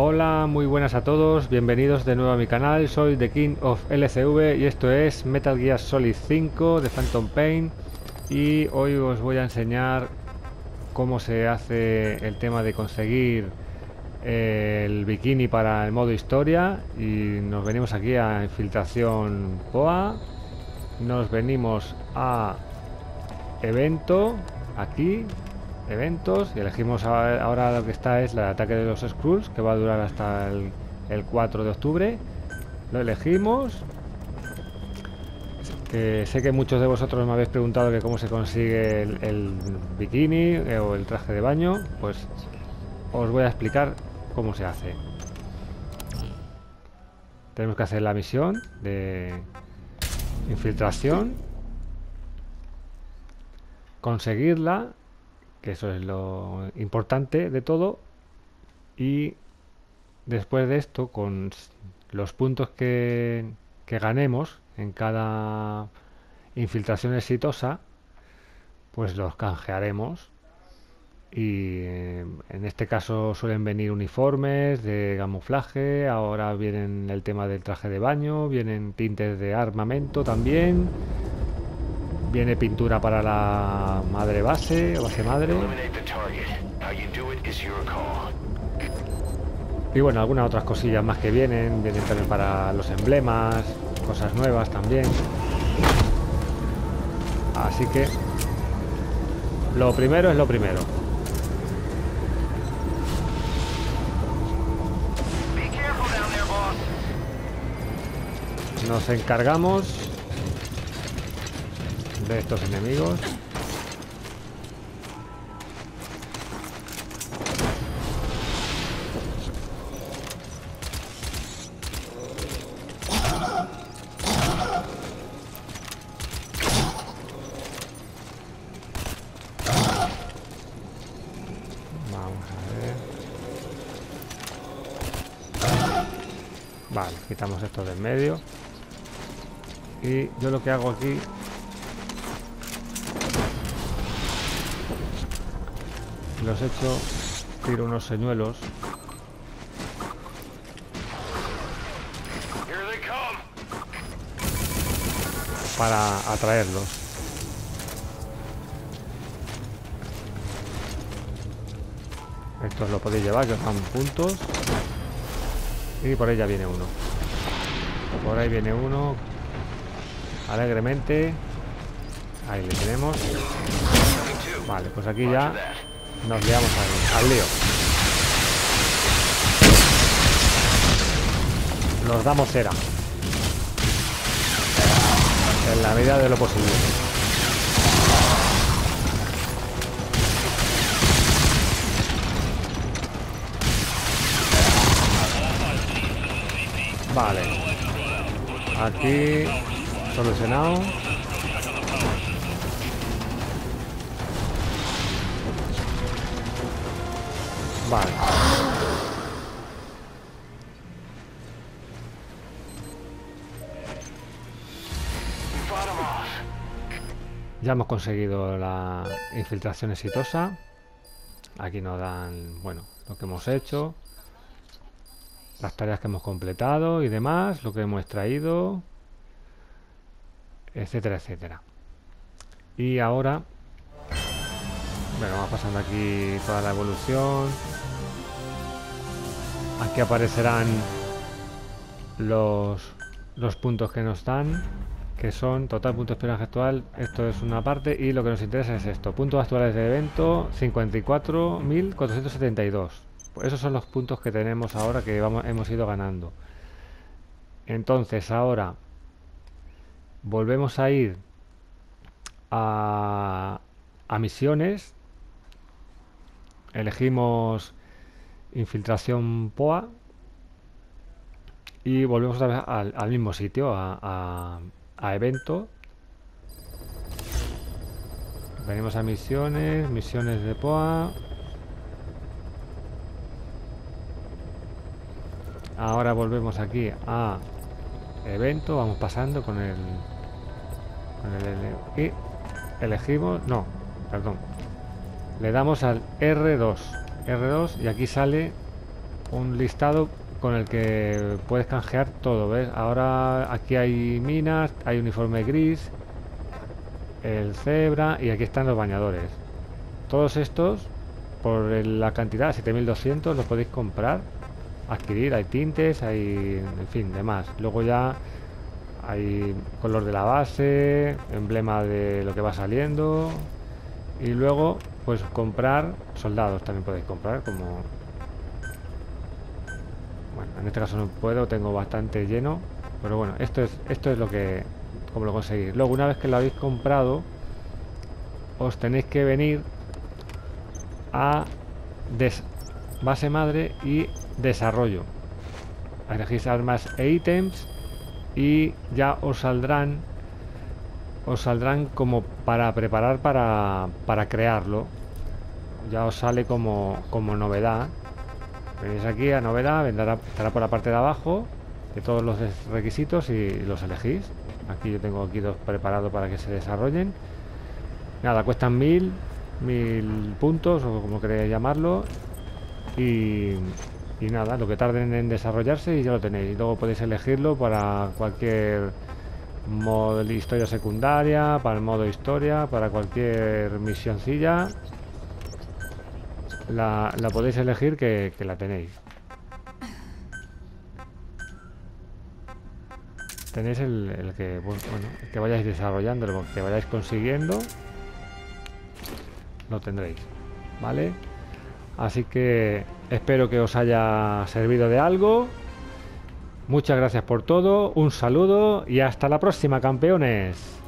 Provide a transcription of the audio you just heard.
Hola, muy buenas a todos, bienvenidos de nuevo a mi canal, soy The King of LCV y esto es Metal Gear Solid 5 de Phantom Pain y hoy os voy a enseñar cómo se hace el tema de conseguir el bikini para el modo historia y nos venimos aquí a infiltración POA, nos venimos a evento, aquí, eventos. Y elegimos ahora lo que está es el ataque de los Skrulls que va a durar hasta el, 4 de octubre. Lo elegimos. Sé que muchos de vosotros me habéis preguntado que cómo se consigue el, bikini eh, o el traje de baño. Pues os voy a explicar cómo se hace. Tenemos que hacer la misión de infiltración conseguirla que eso es lo importante de todo y después de esto con los puntos que, que ganemos en cada infiltración exitosa pues los canjearemos. Y eh, en este caso suelen venir uniformes de camuflaje, ahora vienen el tema del traje de baño, vienen tintes de armamento también Viene pintura para la madre base, base madre. Y bueno, algunas otras cosillas más que vienen. Vienen también para los emblemas, cosas nuevas también. Así que lo primero es lo primero. Nos encargamos de estos enemigos. Vamos a. Vale, quitamos esto del medio. Y yo lo que hago aquí los he hecho tiro unos señuelos. Para atraerlos. Estos lo podéis llevar que son puntos. Y por ahí ya viene uno. Por ahí viene uno. Alegremente. Ahí le tenemos. Vale pues aquí ya nos liamos al, lío. Nos damos cera. En la medida de lo posible. Vale. Aquí solucionado. Vale. Ya hemos conseguido la infiltración exitosa. Aquí nos dan, bueno, lo que hemos hecho. Las tareas que hemos completado y demás, lo que hemos traído. Etcétera, etcétera. Y ahora bueno, vamos pasando aquí toda la evolución. Aquí aparecerán los, los puntos que nos dan, que son total punto de espionaje actual. Esto es una parte y lo que nos interesa es esto. Puntos actuales de evento 54.472. Pues esos son los puntos que tenemos ahora que hemos ido ganando. Entonces ahora volvemos a ir a, a misiones elegimos infiltración POA y volvemos otra vez al, mismo sitio, a, evento. Venimos a misiones, misiones de POA. Ahora volvemos aquí a evento, vamos pasando con el, con el y elegimos, no, perdón, le damos al R2 R2 y aquí sale un listado con el que puedes canjear todo, ¿ves? Ahora aquí hay minas, hay uniforme gris, el cebra y aquí están los bañadores. Todos estos, por la cantidad, 7200, los podéis comprar, adquirir, hay tintes, hay, en fin, demás. Luego ya hay color de la base, emblema de lo que va saliendo y luego pues comprar soldados también podéis comprar como bueno, en este caso no puedo, tengo bastante lleno. Pero bueno, esto es, esto es lo que... Como lo conseguís. Luego, una vez que lo habéis comprado, os tenéis que venir a base madre y desarrollo. Elegís armas e ítems y ya os saldrán os saldrán como para preparar para, para crearlo ya os sale como, como novedad Venís aquí a novedad, vendrá, estará por la parte de abajo de todos los requisitos y los elegís. Aquí yo tengo aquí dos preparados para que se desarrollen. Nada, cuestan mil, mil puntos o como queréis llamarlo. Y, y nada, lo que tarden en desarrollarse y ya lo tenéis. Luego podéis elegirlo para cualquier modo historia secundaria, para el modo historia, para cualquier misioncilla la, podéis elegir que, la tenéis. Tenéis el, que, bueno, que vayáis desarrollando, lo que vayáis consiguiendo, lo tendréis, ¿vale? Así que espero que os haya servido de algo. Muchas gracias por todo, un saludo y hasta la próxima, campeones.